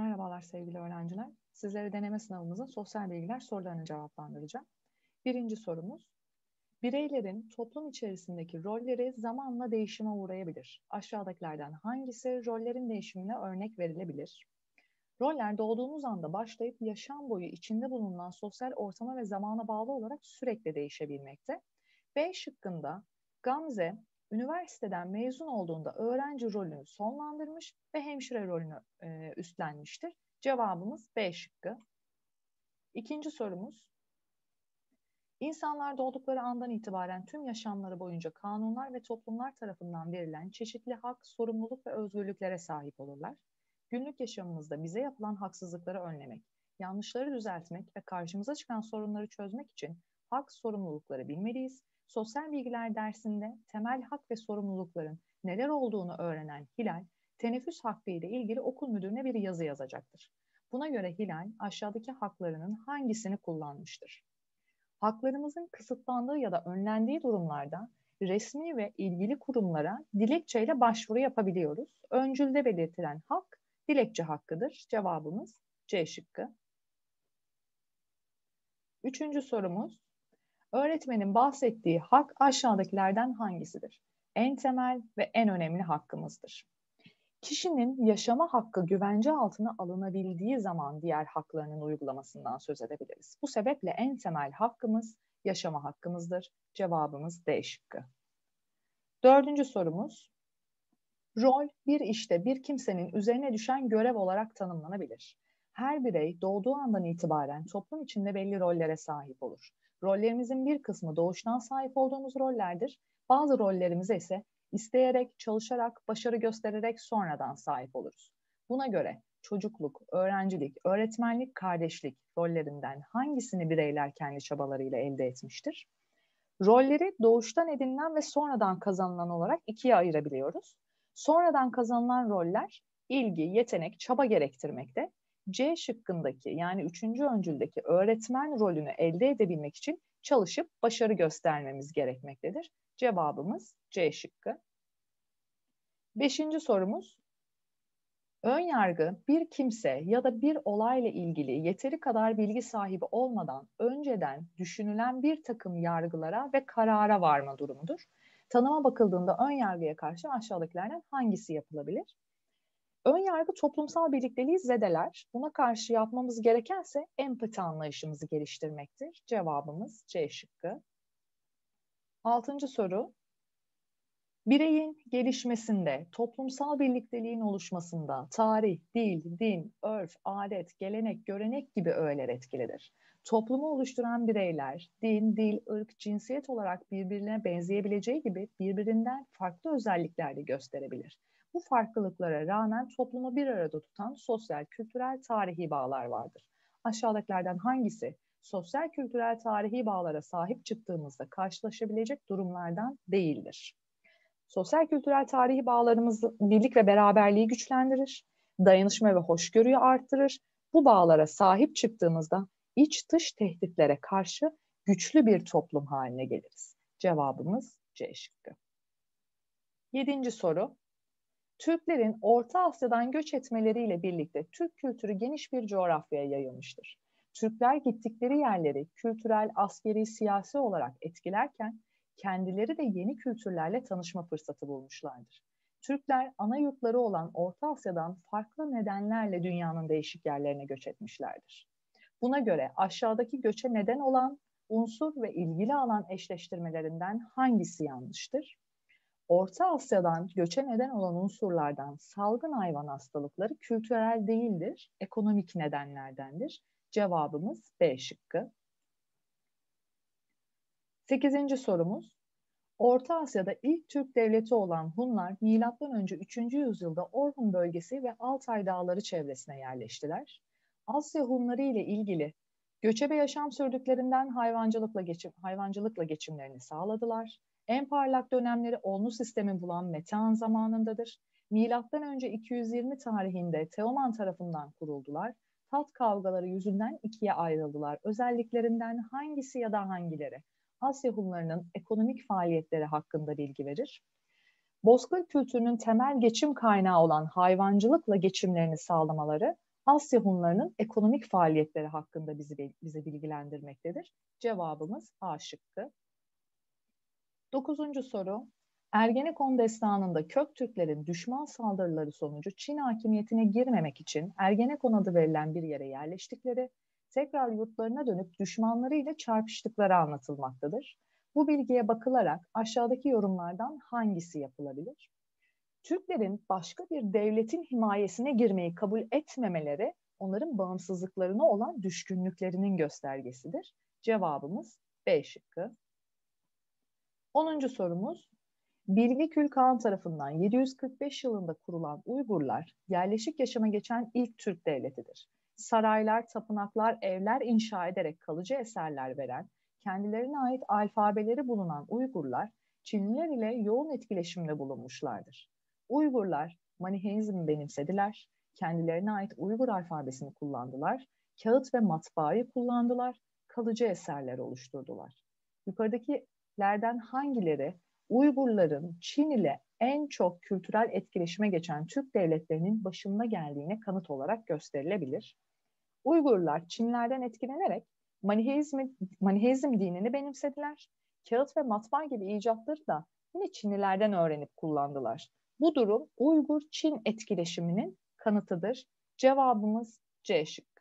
Merhabalar sevgili öğrenciler. Sizlere deneme sınavımızın sosyal bilgiler sorularını cevaplandıracağım. Birinci sorumuz. Bireylerin toplum içerisindeki rolleri zamanla değişime uğrayabilir. Aşağıdakilerden hangisi rollerin değişimine örnek verilebilir? Roller doğduğumuz anda başlayıp yaşam boyu içinde bulunan sosyal ortama ve zamana bağlı olarak sürekli değişebilmekte. B şıkkında Gamze üniversiteden mezun olduğunda öğrenci rolünü sonlandırmış ve hemşire rolünü e, üstlenmiştir. Cevabımız B şıkkı. İkinci sorumuz. İnsanlar doğdukları andan itibaren tüm yaşamları boyunca kanunlar ve toplumlar tarafından verilen çeşitli hak, sorumluluk ve özgürlüklere sahip olurlar. Günlük yaşamımızda bize yapılan haksızlıkları önlemek, yanlışları düzeltmek ve karşımıza çıkan sorunları çözmek için hak, sorumlulukları bilmeliyiz sosyal bilgiler dersinde temel hak ve sorumlulukların neler olduğunu öğrenen Hilal, teneffüs hakkı ile ilgili okul müdürüne bir yazı yazacaktır. Buna göre Hilal aşağıdaki haklarının hangisini kullanmıştır? Haklarımızın kısıtlandığı ya da önlendiği durumlarda resmi ve ilgili kurumlara dilekçeyle başvuru yapabiliyoruz. Öncülde belirtilen hak dilekçe hakkıdır. Cevabımız C şıkkı. Üçüncü sorumuz, Öğretmenin bahsettiği hak aşağıdakilerden hangisidir? En temel ve en önemli hakkımızdır. Kişinin yaşama hakkı güvence altına alınabildiği zaman diğer haklarının uygulamasından söz edebiliriz. Bu sebeple en temel hakkımız yaşama hakkımızdır. Cevabımız D şıkkı. Dördüncü sorumuz. Rol bir işte bir kimsenin üzerine düşen görev olarak tanımlanabilir. Her birey doğduğu andan itibaren toplum içinde belli rollere sahip olur. Rollerimizin bir kısmı doğuştan sahip olduğumuz rollerdir. Bazı rollerimize ise isteyerek, çalışarak, başarı göstererek sonradan sahip oluruz. Buna göre çocukluk, öğrencilik, öğretmenlik, kardeşlik rollerinden hangisini bireyler kendi çabalarıyla elde etmiştir? Rolleri doğuştan edinilen ve sonradan kazanılan olarak ikiye ayırabiliyoruz. Sonradan kazanılan roller ilgi, yetenek, çaba gerektirmekte. C şıkkındaki yani üçüncü öncüldeki öğretmen rolünü elde edebilmek için çalışıp başarı göstermemiz gerekmektedir. Cevabımız C şıkkı. Beşinci sorumuz. Ön yargı bir kimse ya da bir olayla ilgili yeteri kadar bilgi sahibi olmadan önceden düşünülen bir takım yargılara ve karara varma durumudur. Tanıma bakıldığında ön yargıya karşı aşağıdakilerden hangisi yapılabilir? Ön yargı toplumsal birlikteliği zedeler. Buna karşı yapmamız gerekense empati anlayışımızı geliştirmektir. Cevabımız C şıkkı. Altıncı soru. Bireyin gelişmesinde, toplumsal birlikteliğin oluşmasında tarih, dil, din, örf, adet, gelenek, görenek gibi öğeler etkilidir. Toplumu oluşturan bireyler, din, dil, ırk, cinsiyet olarak birbirine benzeyebileceği gibi birbirinden farklı özellikler de gösterebilir. Bu farklılıklara rağmen toplumu bir arada tutan sosyal, kültürel, tarihi bağlar vardır. Aşağıdakilerden hangisi sosyal, kültürel, tarihi bağlara sahip çıktığımızda karşılaşabilecek durumlardan değildir? Sosyal, kültürel, tarihi bağlarımız birlik ve beraberliği güçlendirir, dayanışma ve hoşgörüyü arttırır. Bu bağlara sahip çıktığımızda iç dış tehditlere karşı güçlü bir toplum haline geliriz. Cevabımız C şıkkı. Yedinci soru. Türklerin Orta Asya'dan göç etmeleriyle birlikte Türk kültürü geniş bir coğrafyaya yayılmıştır. Türkler gittikleri yerleri kültürel, askeri, siyasi olarak etkilerken kendileri de yeni kültürlerle tanışma fırsatı bulmuşlardır. Türkler ana yurtları olan Orta Asya'dan farklı nedenlerle dünyanın değişik yerlerine göç etmişlerdir. Buna göre aşağıdaki göçe neden olan unsur ve ilgili alan eşleştirmelerinden hangisi yanlıştır? Orta Asya'dan göçe neden olan unsurlardan salgın hayvan hastalıkları kültürel değildir, ekonomik nedenlerdendir. Cevabımız B şıkkı. Sekizinci sorumuz. Orta Asya'da ilk Türk devleti olan Hunlar M.Ö. 3. yüzyılda Orhun bölgesi ve Altay dağları çevresine yerleştiler. Asya Hunları ile ilgili göçebe yaşam sürdüklerinden hayvancılıkla geçim hayvancılıkla geçimlerini sağladılar. En parlak dönemleri Onlu sistemi bulan Metehan zamanındadır. Milattan önce 220 tarihinde Teoman tarafından kuruldular. Tat kavgaları yüzünden ikiye ayrıldılar. Özelliklerinden hangisi ya da hangileri? Asya Hunlarının ekonomik faaliyetleri hakkında bilgi verir. Bozkır kültürünün temel geçim kaynağı olan hayvancılıkla geçimlerini sağlamaları Asya Hunlarının ekonomik faaliyetleri hakkında bizi bize bilgilendirmektedir. Cevabımız A şıkkı. Dokuzuncu soru. Ergenekon destanında Köktürklerin düşman saldırıları sonucu Çin hakimiyetine girmemek için Ergenekon adı verilen bir yere yerleştikleri, tekrar yurtlarına dönüp düşmanlarıyla çarpıştıkları anlatılmaktadır. Bu bilgiye bakılarak aşağıdaki yorumlardan hangisi yapılabilir? Türklerin başka bir devletin himayesine girmeyi kabul etmemeleri onların bağımsızlıklarına olan düşkünlüklerinin göstergesidir. Cevabımız B şıkkı. 10. sorumuz Bilgi Kül Kağan tarafından 745 yılında kurulan Uygurlar yerleşik yaşama geçen ilk Türk devletidir. Saraylar, tapınaklar, evler inşa ederek kalıcı eserler veren, kendilerine ait alfabeleri bulunan Uygurlar, Çinliler ile yoğun etkileşimde bulunmuşlardır. Uygurlar Maniheizmi benimsediler, kendilerine ait Uygur alfabesini kullandılar, kağıt ve matbaayı kullandılar, kalıcı eserler oluşturdular. Yukarıdakilerden hangileri Uygurların Çin ile en çok kültürel etkileşime geçen Türk devletlerinin başında geldiğine kanıt olarak gösterilebilir. Uygurlar Çinlerden etkilenerek Maniheizm, Maniheizm dinini benimsediler. Kağıt ve matbaa gibi icatları da yine Çinlilerden öğrenip kullandılar. Bu durum Uygur-Çin etkileşiminin kanıtıdır. Cevabımız C şıkkı.